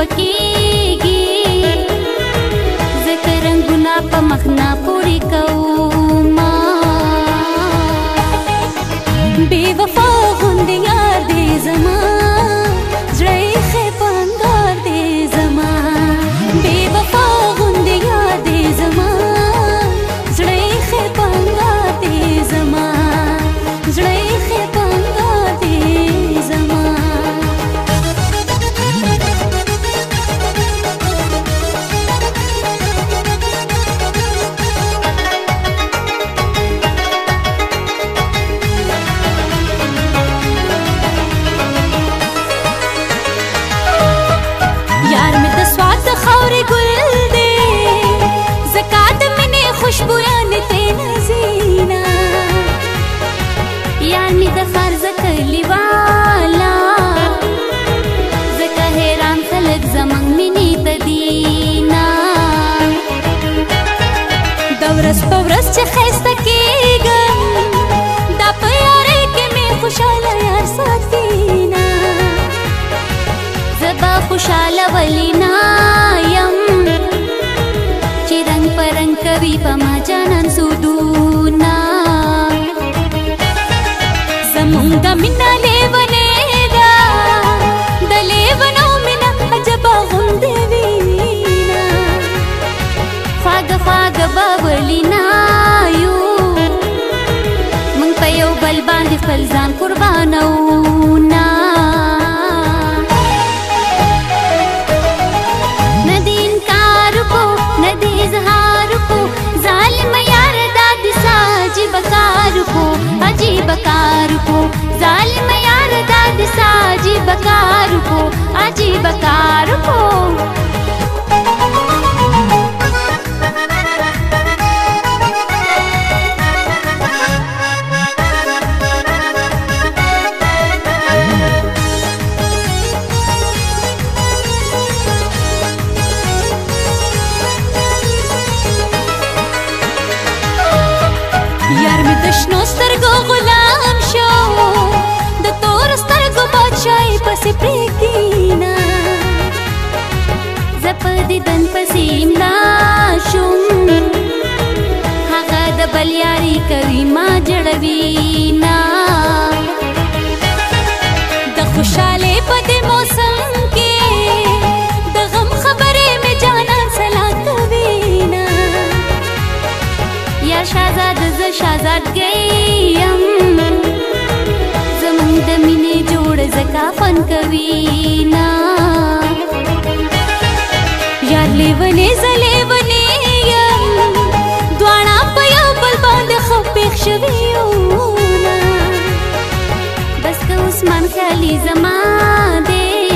پکېږي ذکر رنگونه په مخ نه پوری کوو میزان قربانونا ندی انکار کو ندی اظہار کو ظالم یار داد ساج بکار کو عجیب کار کو ظالم یار داد ساج بکار کو عجیب کار کو شنو سترګو غلام شو د تور سترګو بچای پسې پریکینا زپدې دن پسې منا شوم هغه د بلیاري کوي ما جړوي نه خوند کوي نا یار لیونی زلیونی یم دواړه په یو بل باندې خو پېښ شوي یو نا بس که عثمان خیالي زما دی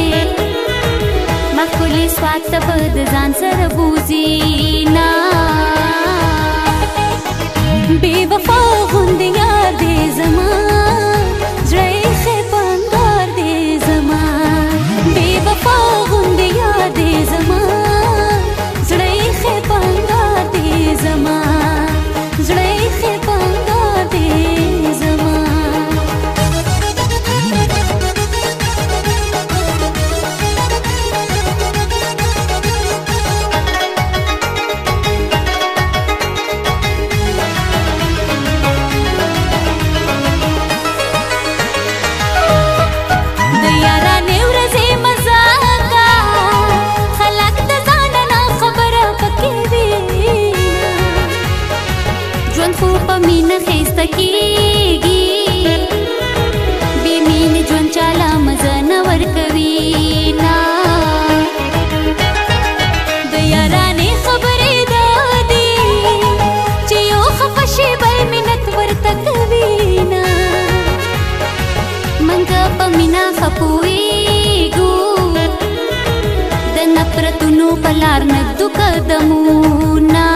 ما ښکلي سوات ته به د ځان سره بوځي نا بې وفا غوندې یار دی زما زړه याद जमा تلو پلار ندو قدمونا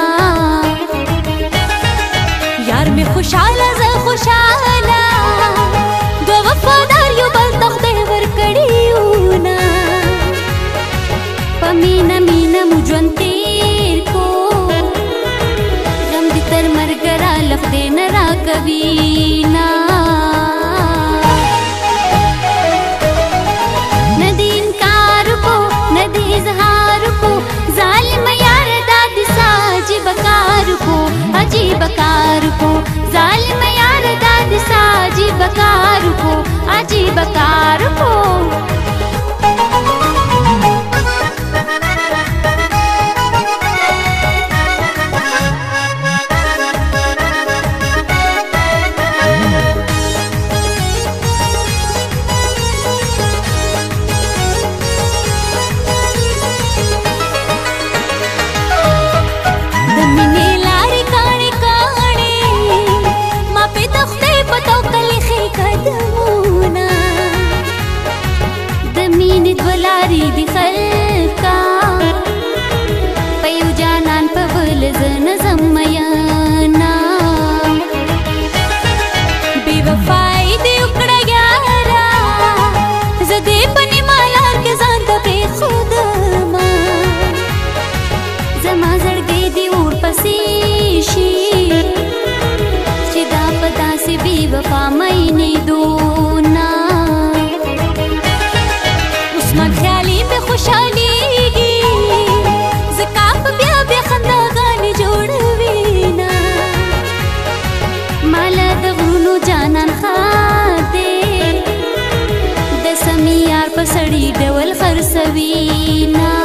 یار می خوشحاله زه خوشحاله دو وفادار یو بل ته خدای ورکړیو نه په مینه مینه مو ژوند تیر کو غم دې تر مرګ را لفدې نه راکوي نه बकार को जालिम यार दाद साजी बकार को अजी बकार को दिद्वलारी दिखल्व का वीणा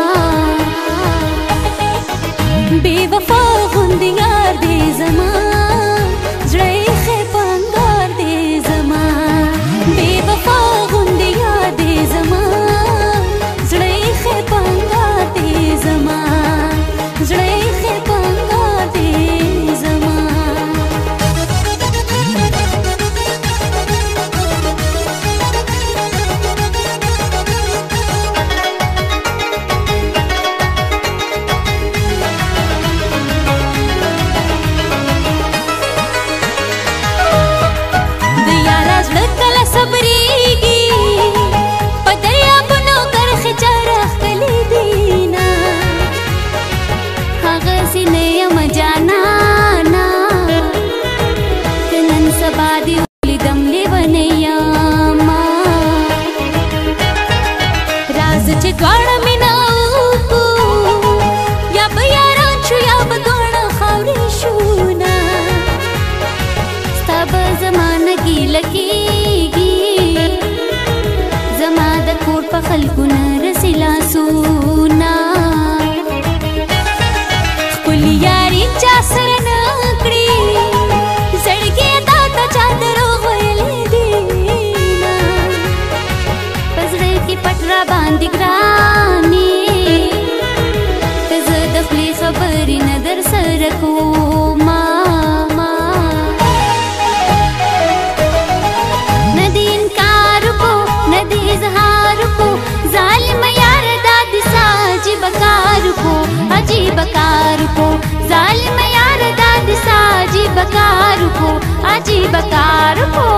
बकार को